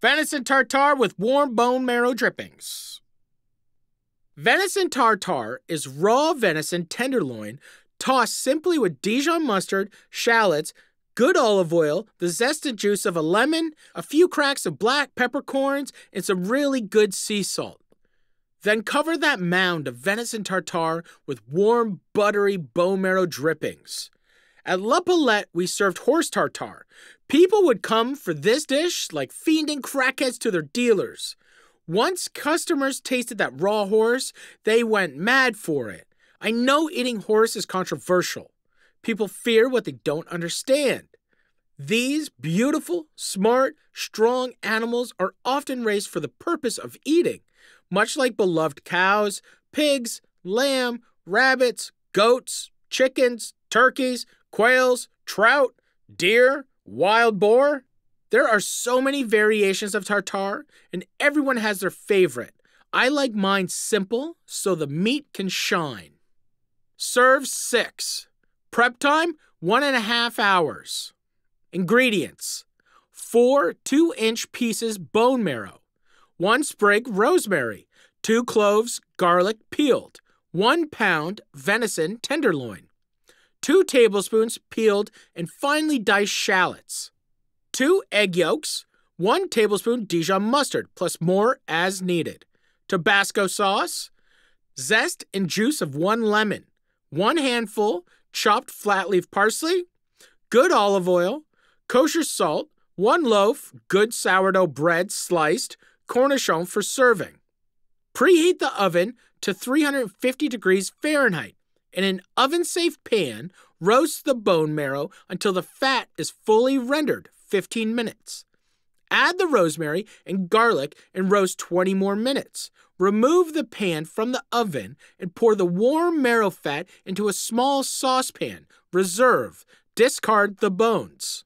Venison tartare with warm bone marrow drippings. Venison tartare is raw venison tenderloin tossed simply with Dijon mustard, shallots, good olive oil, the zested juice of a lemon, a few cracks of black peppercorns, and some really good sea salt. Then cover that mound of venison tartare with warm, buttery bone marrow drippings. At La Palette, we served horse tartare. People would come for this dish like fiending crackheads to their dealers. Once customers tasted that raw horse, they went mad for it. I know eating horse is controversial. People fear what they don't understand. These beautiful, smart, strong animals are often raised for the purpose of eating, much like beloved cows, pigs, lamb, rabbits, goats, chickens, turkeys, quails, trout, deer, wild boar. There are so many variations of tartare, and everyone has their favorite. I like mine simple so the meat can shine. Serve six. Prep time one and a half hours. Ingredients four two inch pieces bone marrow, one sprig rosemary, two cloves garlic peeled, one pound venison tenderloin, two tablespoons peeled and finely diced shallots, two egg yolks, one tablespoon Dijon mustard, plus more as needed, Tabasco sauce, zest and juice of one lemon, one handful chopped flat leaf parsley, good olive oil, kosher salt, one loaf good sourdough bread sliced, cornichon for serving. Preheat the oven to 350 degrees Fahrenheit. In an oven safe pan, roast the bone marrow until the fat is fully rendered 15 minutes. Add the rosemary and garlic and roast 20 more minutes. Remove the pan from the oven and pour the warm marrow fat into a small saucepan. Reserve. Discard the bones.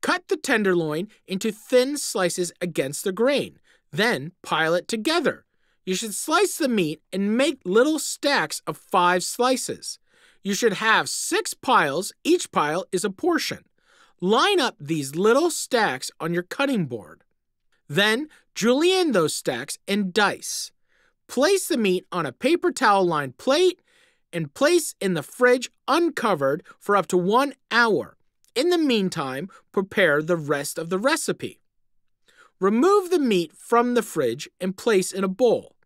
Cut the tenderloin into thin slices against the grain. Then pile it together. You should slice the meat and make little stacks of five slices. You should have six piles, each pile is a portion. Line up these little stacks on your cutting board. Then julienne those stacks and dice. Place the meat on a paper towel lined plate and place in the fridge uncovered for up to one hour. In the meantime, prepare the rest of the recipe. Remove the meat from the fridge and place in a bowl.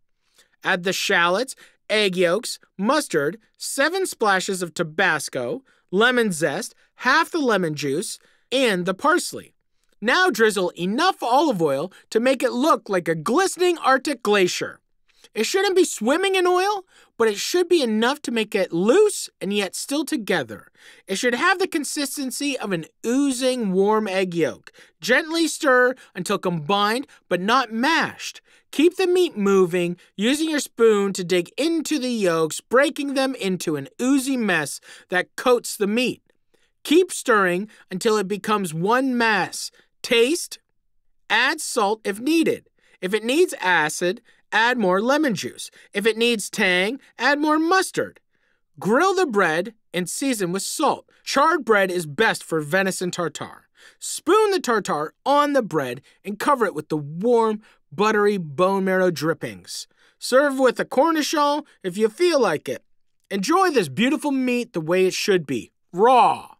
Add the shallots, egg yolks, mustard, seven splashes of Tabasco, lemon zest, half the lemon juice, and the parsley. Now drizzle enough olive oil to make it look like a glistening Arctic glacier. It shouldn't be swimming in oil, but it should be enough to make it loose and yet still together. It should have the consistency of an oozing warm egg yolk. Gently stir until combined but not mashed. Keep the meat moving, using your spoon to dig into the yolks, breaking them into an oozy mess that coats the meat. Keep stirring until it becomes one mass. Taste. Add salt if needed. If it needs acid, add more lemon juice. If it needs tang, add more mustard. Grill the bread and season with salt. Charred bread is best for venison tartare. Spoon the tartare on the bread and cover it with the warm, buttery bone marrow drippings. Serve with a cornichon if you feel like it. Enjoy this beautiful meat the way it should be raw.